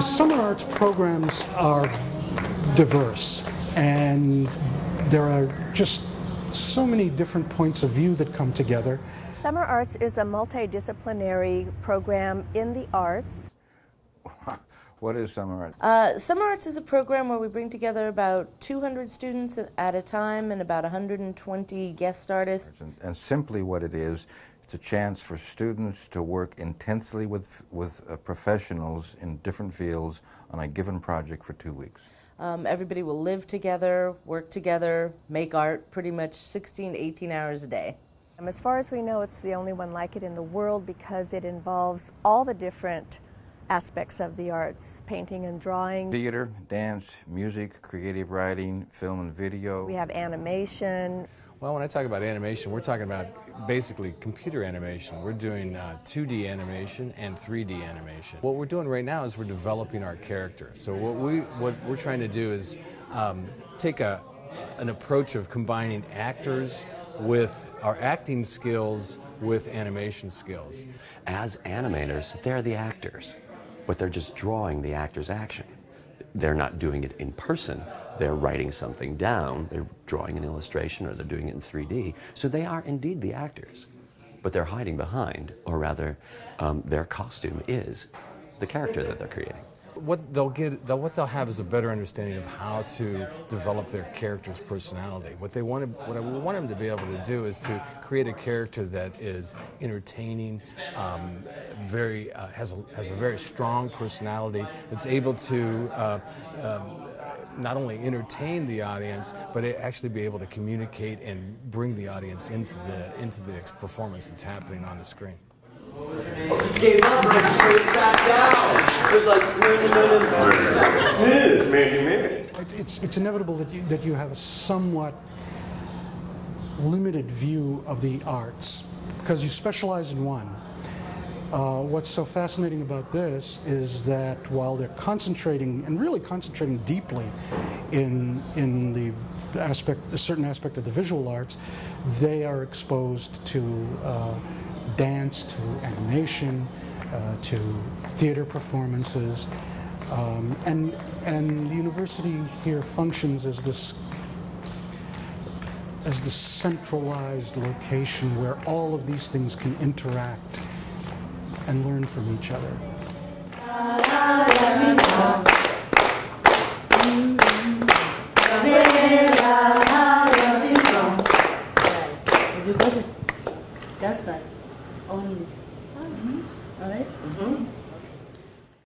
arts programs are diverse, and there are just so many different points of view that come together. Summer Arts is a multidisciplinary program in the arts. What is Summer Arts? Uh, Summer Arts is a program where we bring together about 200 students at a time and about 120 guest artists. And, and simply what it is, it's a chance for students to work intensely with, with uh, professionals in different fields on a given project for two weeks. Um, everybody will live together, work together, make art pretty much 16, 18 hours a day. Um, as far as we know, it's the only one like it in the world because it involves all the different aspects of the arts painting and drawing. Theater, dance, music, creative writing, film and video. We have animation. Well, when I talk about animation, we're talking about basically computer animation. We're doing uh, 2D animation and 3D animation. What we're doing right now is we're developing our character. So what we what we're trying to do is um, take a an approach of combining actors with our acting skills with animation skills. As animators, they're the actors but they're just drawing the actor's action. They're not doing it in person. They're writing something down, they're drawing an illustration, or they're doing it in 3D. So they are indeed the actors, but they're hiding behind, or rather, um, their costume is the character that they're creating what they'll get, they'll, what they'll have is a better understanding of how to develop their character's personality. What they want, to, what I want them to be able to do is to create a character that is entertaining, um, very uh, has a, has a very strong personality. That's able to. Uh, um, not only entertain the audience, but actually be able to communicate and bring the audience into the into the performance that's happening on the screen gave up right he sat down. It was like, It's, it's inevitable that you, that you have a somewhat limited view of the arts because you specialize in one. Uh, what's so fascinating about this is that while they're concentrating and really concentrating deeply in in the aspect, a certain aspect of the visual arts, they are exposed to uh, dance to animation to theater performances. Um, and, and the university here functions as this as the centralized location where all of these things can interact and learn from each other. Just that only. All right? Mm -hmm.